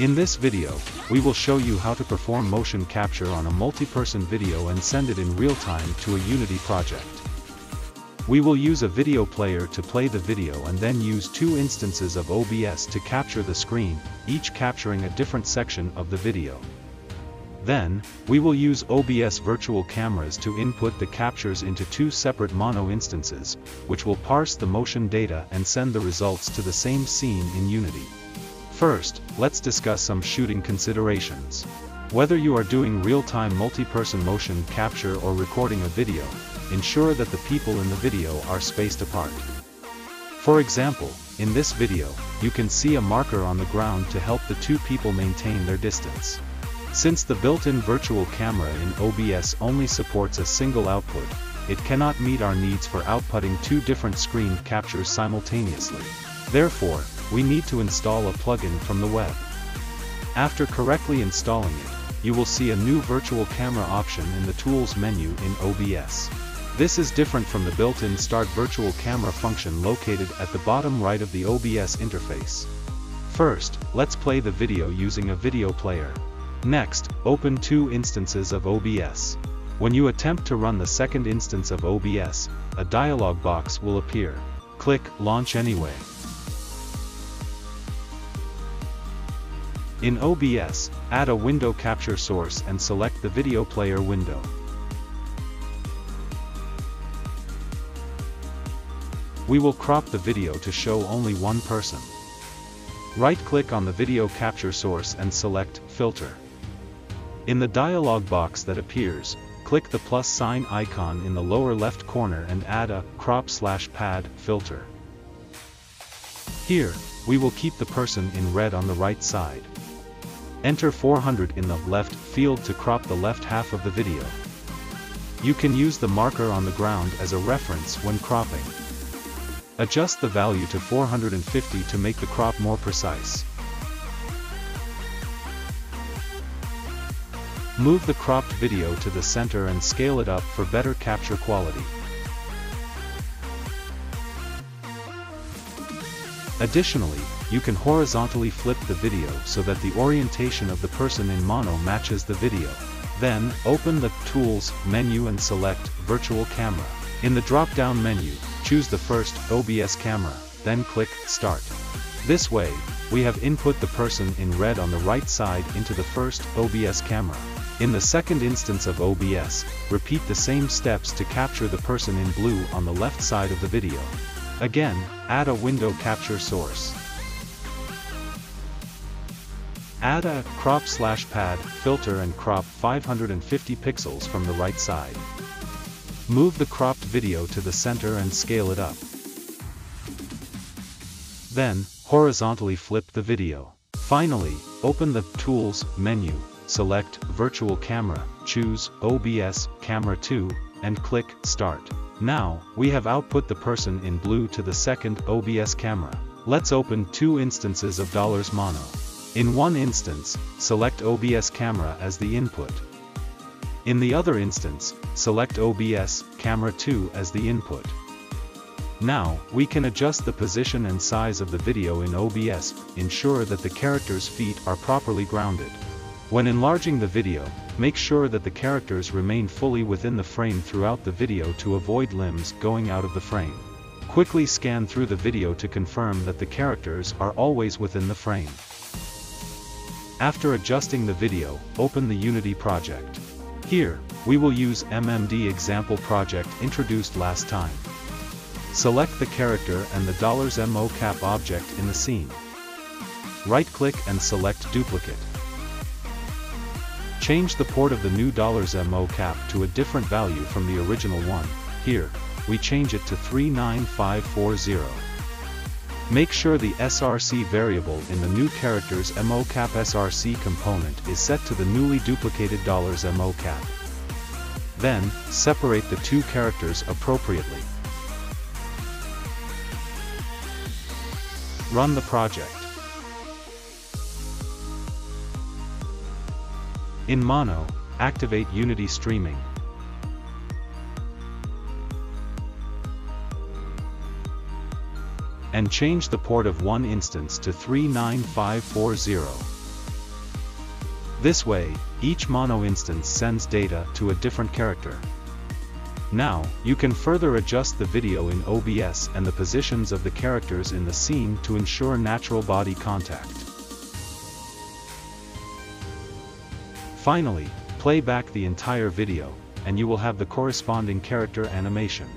In this video, we will show you how to perform motion capture on a multi-person video and send it in real time to a Unity project. We will use a video player to play the video and then use two instances of OBS to capture the screen, each capturing a different section of the video. Then, we will use OBS virtual cameras to input the captures into two separate mono instances, which will parse the motion data and send the results to the same scene in Unity. First, let's discuss some shooting considerations. Whether you are doing real-time multi-person motion capture or recording a video, ensure that the people in the video are spaced apart. For example, in this video, you can see a marker on the ground to help the two people maintain their distance. Since the built-in virtual camera in OBS only supports a single output, it cannot meet our needs for outputting two different screen captures simultaneously. Therefore, we need to install a plugin from the web. After correctly installing it, you will see a new virtual camera option in the Tools menu in OBS. This is different from the built-in Start Virtual Camera function located at the bottom right of the OBS interface. First, let's play the video using a video player. Next, open two instances of OBS. When you attempt to run the second instance of OBS, a dialog box will appear. Click Launch Anyway. In OBS, add a window capture source and select the video player window. We will crop the video to show only one person. Right-click on the video capture source and select Filter. In the dialog box that appears, click the plus sign icon in the lower left corner and add a crop slash pad filter. Here, we will keep the person in red on the right side. Enter 400 in the left field to crop the left half of the video. You can use the marker on the ground as a reference when cropping. Adjust the value to 450 to make the crop more precise. Move the cropped video to the center and scale it up for better capture quality. Additionally, you can horizontally flip the video so that the orientation of the person in mono matches the video. Then, open the Tools menu and select Virtual Camera. In the drop-down menu, choose the first OBS camera, then click Start. This way, we have input the person in red on the right side into the first OBS camera. In the second instance of OBS, repeat the same steps to capture the person in blue on the left side of the video. Again, add a window capture source. Add a crop slash pad filter and crop 550 pixels from the right side. Move the cropped video to the center and scale it up. Then, horizontally flip the video. Finally, open the Tools menu, select Virtual Camera, choose OBS Camera 2, and click Start. Now, we have output the person in blue to the second OBS camera. Let's open two instances of Dollars Mono. In one instance, select OBS camera as the input. In the other instance, select OBS camera 2 as the input. Now, we can adjust the position and size of the video in OBS, ensure that the character's feet are properly grounded. When enlarging the video, make sure that the characters remain fully within the frame throughout the video to avoid limbs going out of the frame. Quickly scan through the video to confirm that the characters are always within the frame. After adjusting the video, open the Unity project. Here, we will use MMD example project introduced last time. Select the character and the $mocap object in the scene. Right-click and select Duplicate. Change the port of the new $mocap to a different value from the original one, here, we change it to 39540. Make sure the SRC variable in the new character's mocap SRC component is set to the newly duplicated dollars $mocap. Then, separate the two characters appropriately. Run the project. In Mono, activate Unity Streaming. And change the port of one instance to 39540. This way, each mono instance sends data to a different character. Now, you can further adjust the video in OBS and the positions of the characters in the scene to ensure natural body contact. Finally, play back the entire video, and you will have the corresponding character animation.